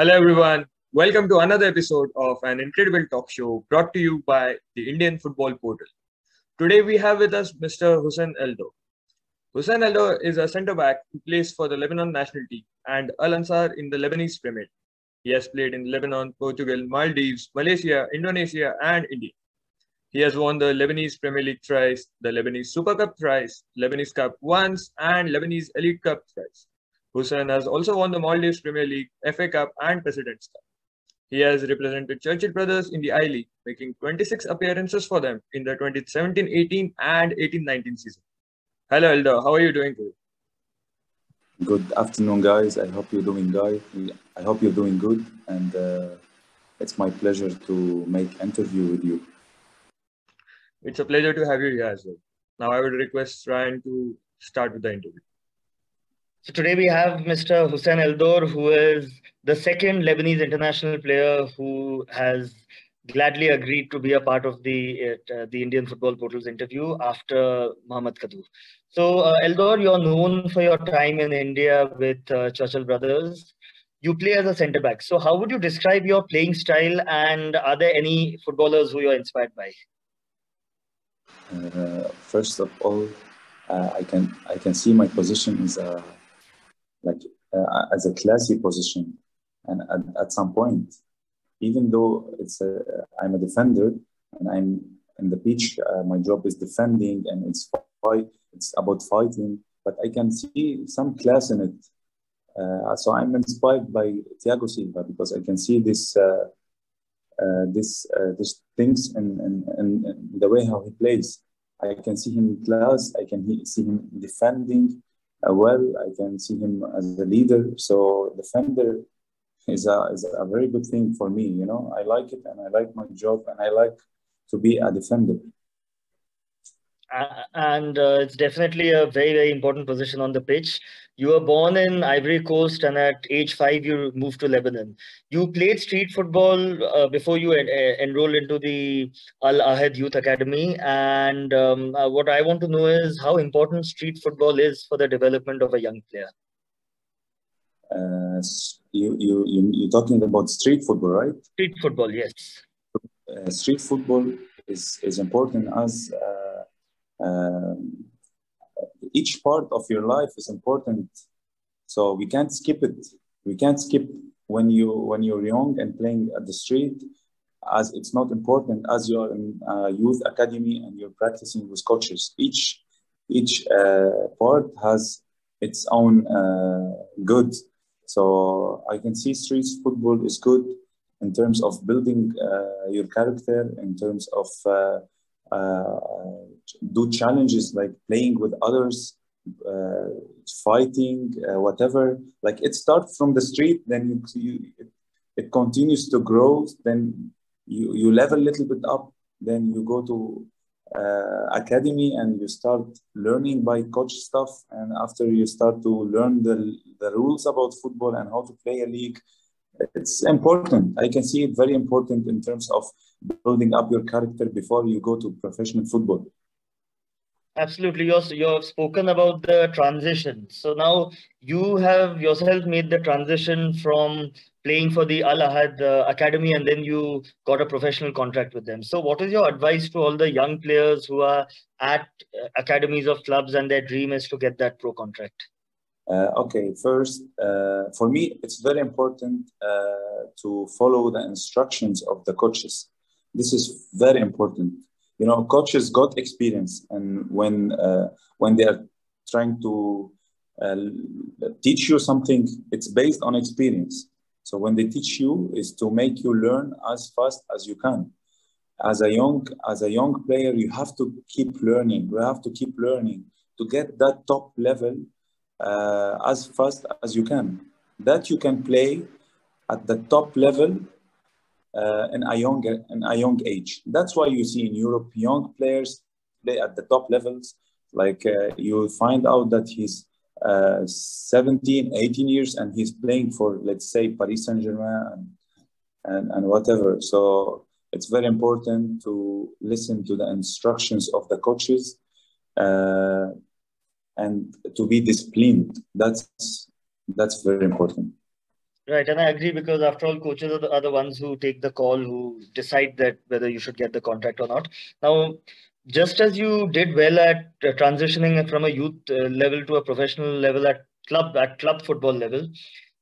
Hello, everyone. Welcome to another episode of an incredible talk show brought to you by the Indian Football Portal. Today, we have with us Mr. Hussein Eldor. Hussein Eldor is a centre back who plays for the Lebanon national team and Al Ansar in the Lebanese Premier League. He has played in Lebanon, Portugal, Maldives, Malaysia, Indonesia, and India. He has won the Lebanese Premier League thrice, the Lebanese Super Cup thrice, Lebanese Cup once, and Lebanese Elite Cup thrice. Hussein has also won the Maldives Premier League, FA Cup, and President's Cup. He has represented Churchill Brothers in the I League, making 26 appearances for them in the 2017-18 and 18-19 season. Hello, Eldor. How are you doing today? Good afternoon, guys. I hope you're doing guys. I hope you're doing good, and uh, it's my pleasure to make interview with you. It's a pleasure to have you here as well. Now, I would request Ryan to start with the interview. So today we have Mr. Hussein Eldor, who is the second Lebanese international player who has gladly agreed to be a part of the uh, the Indian Football Portal's interview after Mohammad Kdouh. So uh, Eldor, you're known for your time in India with uh, Churchill Brothers. You play as a centre back. So how would you describe your playing style, and are there any footballers who you're inspired by? Uh, first of all, uh, I can I can see my position is a like uh, as a classy position, and at, at some point, even though it's a I'm a defender and I'm in the pitch, uh, my job is defending and it's fight, it's about fighting, but I can see some class in it. Uh, so I'm inspired by Thiago Silva because I can see this. Uh, uh, this uh, this things and in, in, the way how he plays. I can see him in class. I can see him defending well. I can see him as a leader. So defender is a is a very good thing for me. You know, I like it and I like my job and I like to be a defender. Uh, and uh, it's definitely a very very important position on the pitch. You were born in ivory coast and at age 5 you moved to lebanon. You played street football uh, before you en- enrolled into the al ahad youth academy. And um, uh, what i want to know is how important street football is for the development of a young player. Uh, you, you, you, you're talking about street football right? Street football yes. Uh, street football is, is important as um, each part of your life is important so we can't skip it. We can't skip when you when you're young and playing at the street as it's not important as you're in a youth academy and you're practicing with coaches. Each each uh, part has its own uh, good. So i can see street football is good in terms of building uh, your character in terms of uh, do challenges like playing with others, uh, fighting, uh, whatever. Like it starts from the street, then you, you it, it continues to grow. Then you you level a little bit up. Then you go to uh, academy and you start learning by coach stuff. And after you start to learn the the rules about football and how to play a league, it's important. I can see it very important in terms of building up your character before you go to professional football. Absolutely. You've spoken about the transition. So now you have yourself made the transition from playing for the Al Ahad uh, Academy and then you got a professional contract with them. So, what is your advice to all the young players who are at uh, academies of clubs and their dream is to get that pro contract? Uh, okay, first, uh, for me, it's very important uh, to follow the instructions of the coaches. This is very important. You know, coaches got experience, and when when they are trying to teach you something, it's based on experience. So when they teach you, is to make you learn as fast as you can. As a young as a young player, you have to keep learning. You have to keep learning to get that top level uh, as fast as you can. That you can play at the top level uh, in a young in a young age. That's why you see in Europe young players play at the top levels. Like uh, you find out that he's uh, 17, 18 years and he's playing for let's say Paris Saint Germain and, and and whatever. So it's very important to listen to the instructions of the coaches uh, and to be disciplined. That's that's very important. Right, and I agree because after all, coaches are the, are the ones who take the call, who decide that whether you should get the contract or not. Now, just as you did well at uh, transitioning from a youth uh, level to a professional level at club at club football level,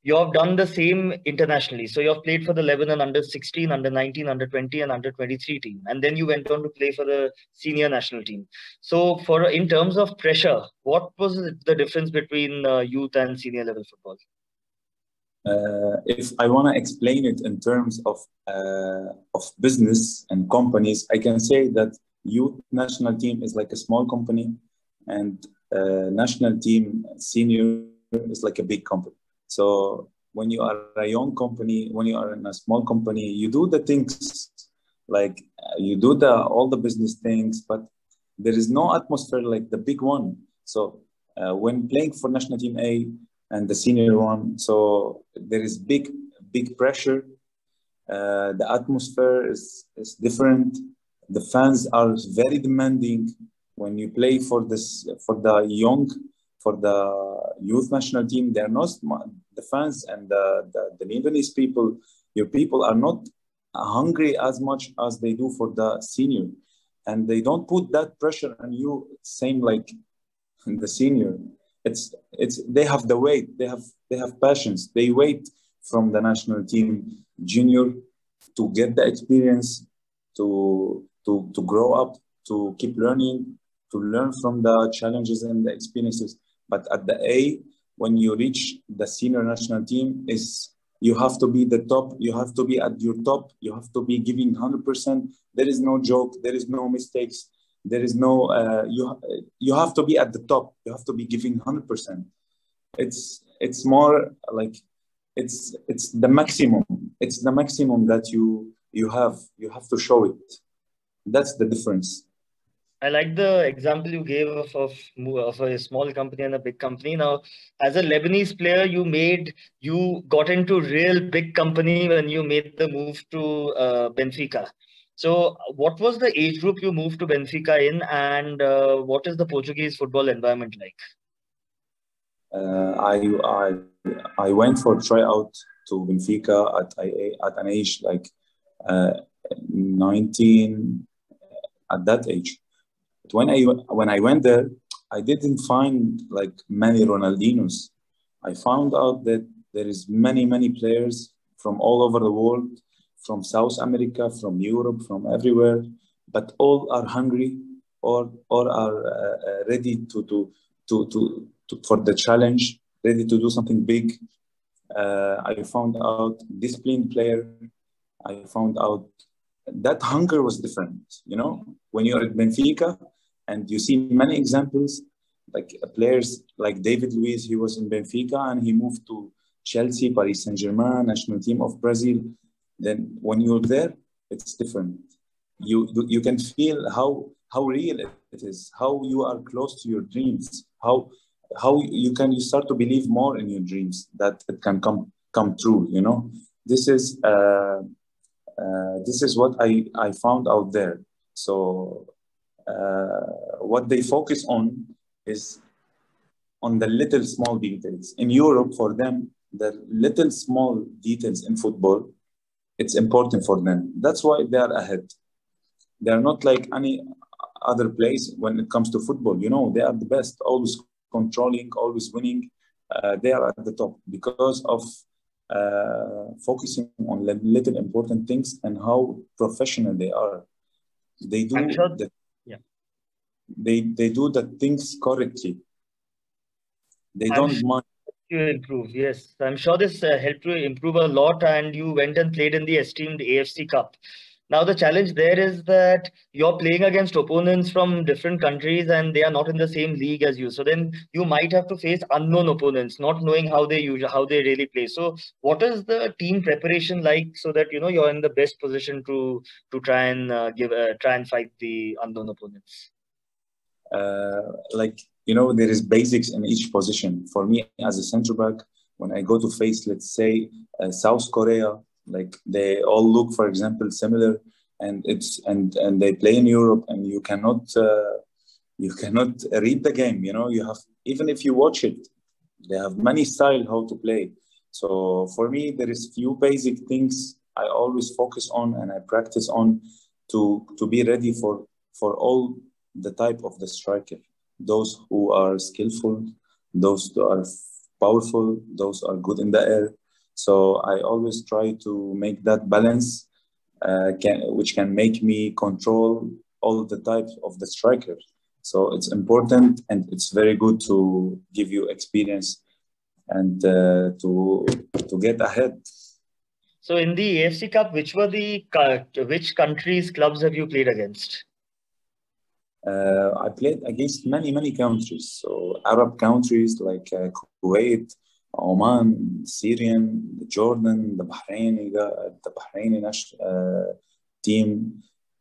you have done the same internationally. So you have played for the Lebanon under 16, under 19, under 20, and under 23 team, and then you went on to play for the senior national team. So, for in terms of pressure, what was the difference between uh, youth and senior level football? Uh, if I want to explain it in terms of uh, of business and companies, I can say that youth national team is like a small company, and uh, national team senior is like a big company. So when you are a young company, when you are in a small company, you do the things like you do the all the business things, but there is no atmosphere like the big one. So uh, when playing for national team A and the senior one, so there is big big pressure. Uh, the atmosphere is is different. The fans are very demanding. When you play for this for the young for the youth national team, they're not the fans and the, the, the Lebanese people, your people are not hungry as much as they do for the senior. And they don't put that pressure on you, same like the senior. It's it's they have the weight, they have they have passions, they wait from the national team junior to get the experience, to to to grow up, to keep learning, to learn from the challenges and the experiences but at the A, when you reach the senior national team, is you have to be the top. You have to be at your top. You have to be giving 100%. There is no joke. There is no mistakes. There is no, uh, you, you have to be at the top. You have to be giving 100%. It's, it's more like, it's, it's the maximum. It's the maximum that you, you have. You have to show it. That's the difference. I like the example you gave of, of, of a small company and a big company. Now, as a Lebanese player, you made you got into real big company when you made the move to uh, Benfica. So, what was the age group you moved to Benfica in, and uh, what is the Portuguese football environment like? Uh, I I I went for tryout to Benfica at at an age like uh, 19 at that age when I when I went there, I didn't find like many Ronaldinos. I found out that there is many many players from all over the world, from South America, from Europe, from everywhere, but all are hungry or or are uh, uh ready to, to to to to for the challenge, ready to do something big. Uh, I found out disciplined player. I found out that hunger was different. You know, when you're at Benfica, and you see many examples, like players like David Luiz, he was in Benfica and he moved to Chelsea, Paris Saint-Germain, national team of Brazil. Then when you're there, it's different. You, you can feel how, how real it is, how you are close to your dreams, how, how you can you start to believe more in your dreams that it can come, come true, you know? This is, uh, uh, this is what I, I found out there. So uh, what they focus on is on the little small details. In Europe, for them, the little small details in football, it's important for them. That's why they are ahead. They are not like any other place when it comes to football. You know, they are the best, always controlling, always winning. Uh, they are at the top because of uh, focusing on little important things and how professional they are. They do sure the they they do the things correctly. They don't sure mind. You improve, yes. I'm sure this uh, helped you improve a lot, and you went and played in the esteemed AFC Cup. Now the challenge there is that you're playing against opponents from different countries and they are not in the same league as you. So then you might have to face unknown opponents, not knowing how they use how they really play. So what is the team preparation like so that you know you're in the best position to to try and uh, give uh, try and fight the unknown opponents? Uh, like you know there is basics in each position. For me as a center back when i go to face let's say uh, south korea like they all look for example similar and it's and and they play in europe and you cannot uh, you cannot read the game you know? You have even if you watch it they have many style how to play. So for me, there is few basic things I always focus on and I practice on to to be ready for for all the type of the striker. Those who are skillful, those who are powerful, those are good in the air. So I always try to make that balance, uh, can, which can make me control all the types of the striker. So it's important and it's very good to give you experience and uh, to to get ahead. So in the AFC Cup, which were the which countries clubs have you played against? Uh, I played against many many countries. So Arab countries like uh, Kuwait, Oman, Syrian, Jordan, the Bahraini the Bahraini uh, team.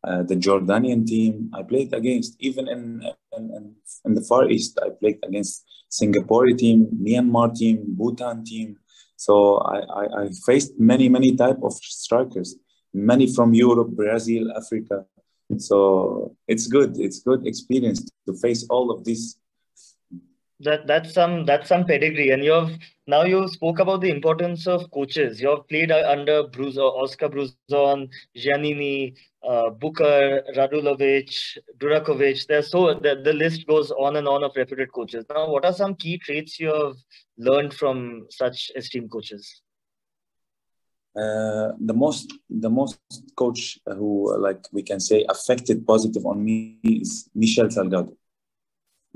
Uh, the Jordanian team I played against, even in, in, in the Far East, I played against Singapore team, Myanmar team, Bhutan team. So I, I, I faced many, many type of strikers, many from Europe, Brazil, Africa. So it's good. It's good experience to face all of these that that's some that's some pedigree and you've now you spoke about the importance of coaches you've played under Bruce Oscar Bruzon, Giannini, uh, Booker, Radulovic, Durakovic. There's so the, the list goes on and on of reputed coaches. Now, what are some key traits you have learned from such esteemed coaches? Uh, the most the most coach who like we can say affected positive on me is Michel Salgado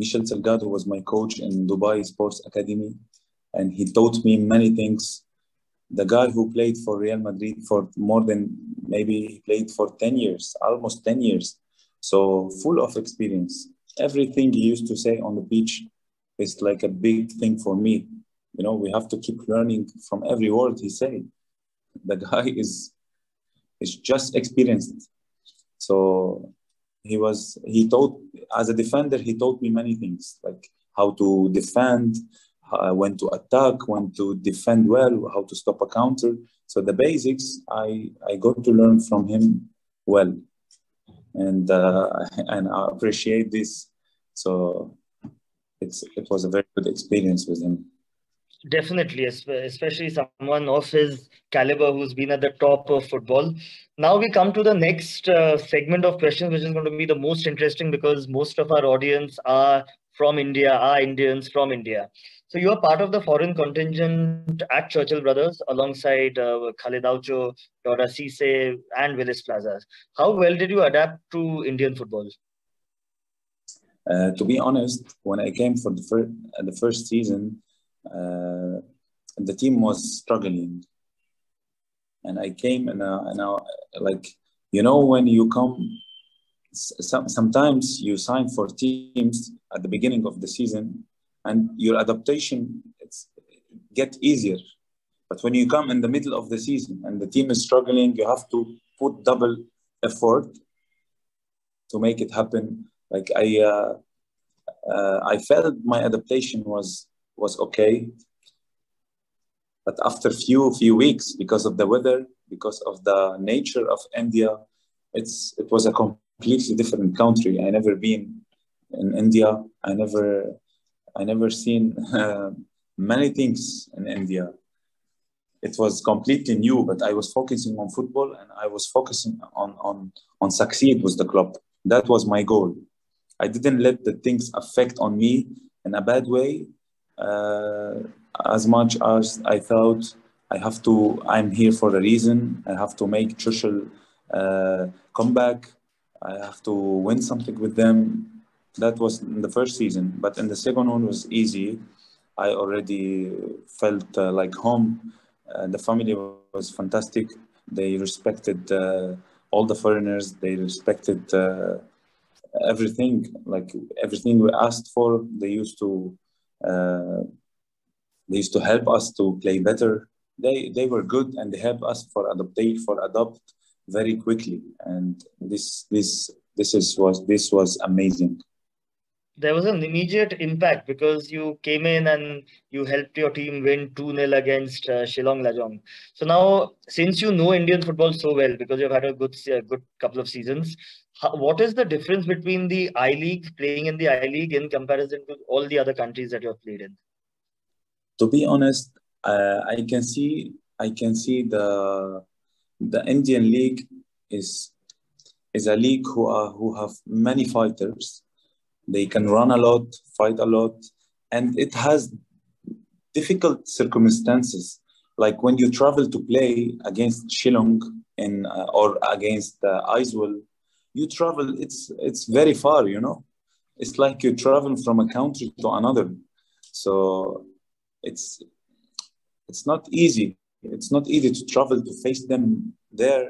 Michel Salgado was my coach in Dubai Sports Academy, and he taught me many things. The guy who played for Real Madrid for more than maybe he played for 10 years, almost 10 years. So full of experience. Everything he used to say on the beach is like a big thing for me. You know, we have to keep learning from every word he said. The guy is is just experienced. So he was he taught as a defender he taught me many things like how to defend uh, when to attack when to defend well how to stop a counter. So the basics i i got to learn from him well. And uh, and i appreciate this. So it's it was a very good experience with him Definitely, especially someone of his caliber who's been at the top of football. Now we come to the next uh, segment of questions, which is going to be the most interesting because most of our audience are from India, are Indians from India. So you are part of the foreign contingent at Churchill Brothers alongside uh, Khalid Aucho, Dora Cisse, and Willis Plazas. How well did you adapt to Indian football? Uh, to be honest, when I came for the first the first season, the team was struggling. And i came and, uh, and I, like you know when you come some, sometimes you sign for teams at the beginning of the season and your adaptation it's get easier. But when you come in the middle of the season and the team is struggling you have to put double effort to make it happen. Like i uh, uh, i felt my adaptation was was okay. But after few few weeks, because of the weather, because of the nature of India, it's it was a completely different country. I never been in India. I never I never seen uh, many things in India. It was completely new, but I was focusing on football and I was focusing on on on succeed with the club. That was my goal. I didn't let the things affect on me in a bad way as much as I thought I have to, I'm here for a reason. I have to make Churchill uh, come back. I have to win something with them. That was in the first season, but in the second one was easy. I already felt uh, like home. Uh, the family was fantastic. They respected uh, all the foreigners. They respected uh, everything, like everything we asked for. They used to uh, Uh, they used to help us to play better. They they were good and they helped us for adaptate for adopt very quickly. And this this this is was this was amazing there was an immediate impact because you came in and you helped your team win 2-0 against uh, Shillong Lajong. So now, since you know Indian football so well, because you've had a good good couple of seasons, how, what is the difference between the I-League, playing in the I-League in comparison to all the other countries that you have played in? To be honest, uh, I can see I can see the the Indian league is is a league who are who have many fighters. They can run a lot, fight a lot, and it has difficult circumstances. Like when you travel to play against Shillong in uh, or against uh, Aizawl, you travel. It's it's very far. You know, it's like you travel from a country to another. So it's it's not easy. It's not easy to travel to face them there.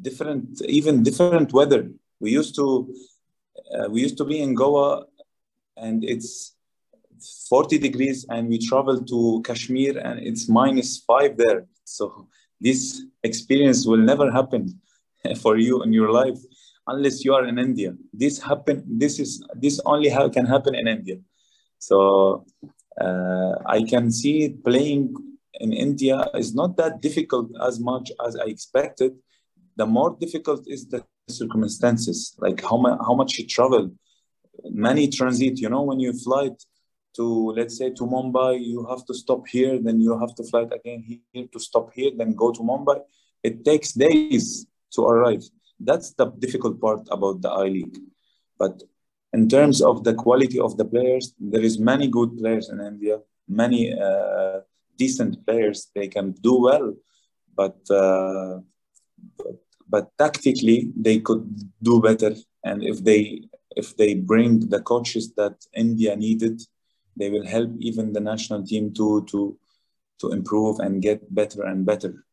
Different, even different weather. We used to uh, we used to be in Goa, and it's 40 degrees, and we travel to Kashmir, and it's minus five there. So this experience will never happen for you in your life unless you are in India. This happen. This is this only ha- can happen in India. So uh, I can see playing in India is not that difficult as much as I expected. The more difficult is the circumstances, like how, ma- how much you travel, many transit. You know, when you fly to, let's say, to Mumbai, you have to stop here, then you have to fly again here to stop here, then go to Mumbai. It takes days to arrive. That's the difficult part about the I League. But in terms of the quality of the players, there is many good players in India, many uh, decent players. They can do well, but, uh, but tactically they could do better. And if they if they bring the coaches that India needed, they will help even the national team to to to improve and get better and better.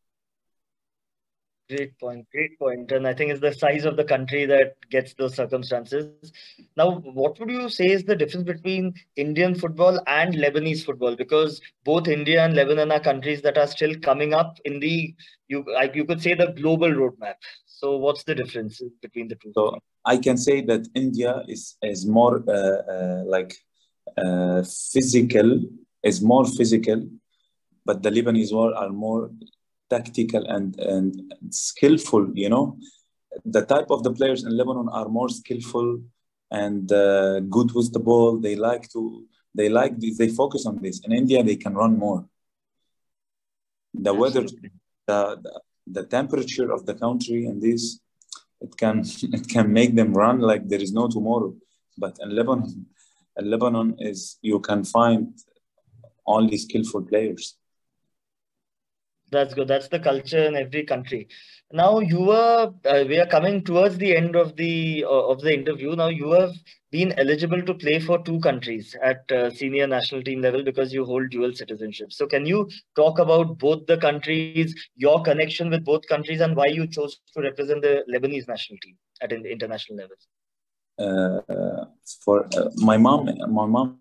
Great point, great point. And I think it's the size of the country that gets those circumstances. Now, what would you say is the difference between Indian football and Lebanese football? Because both India and Lebanon are countries that are still coming up in the you like you could say the global roadmap. So, what's the difference between the two? So I can say that India is is more uh, uh, like uh, physical, is more physical, but the Lebanese war are more tactical and, and skillful, you know. The type of the players in Lebanon are more skillful and uh, good with the ball. They like to, they like, this, they focus on this. In India, they can run more. The weather, the, the, the temperature of the country and this, it can, it can make them run like there is no tomorrow. But in Lebanon, in Lebanon is, you can find only skillful players. That's good. That's the culture in every country. Now you were uh, we are coming towards the end of the uh, of the interview. Now you have been eligible to play for two countries at uh, senior national team level because you hold dual citizenship. So can you talk about both the countries, your connection with both countries, and why you chose to represent the Lebanese national team at an international level? Uh, for uh, my mom, my mom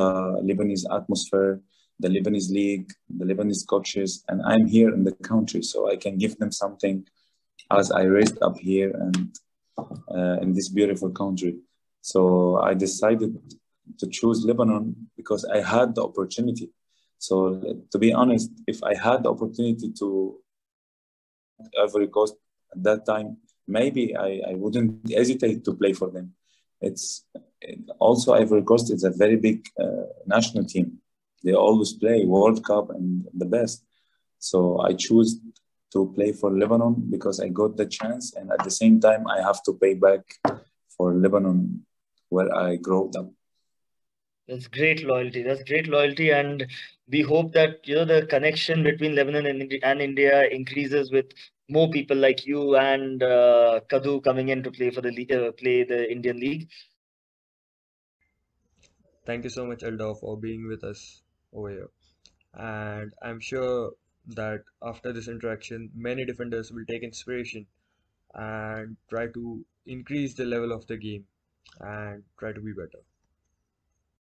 Lebanese atmosphere, the Lebanese league, the Lebanese coaches, and I'm here in the country, so I can give them something as I raised up here and uh, in this beautiful country. So I decided to choose Lebanon because I had the opportunity. So to be honest, if I had the opportunity to Ivory Coast at that time, maybe I, I wouldn't hesitate to play for them. It's also Ivory Coast is a very big uh, national team. They always play World Cup and the best. So I choose to play for Lebanon because I got the chance, and at the same time I have to pay back for Lebanon where I grew up. That's great loyalty. That's great loyalty, and we hope that you know the connection between Lebanon and, and India increases with more people like you and uh, Kdouh coming in to play for the uh, play the Indian League. Thank you so much, Eldor, for being with us over here. And I'm sure that after this interaction, many defenders will take inspiration and try to increase the level of the game and try to be better.